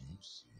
you see.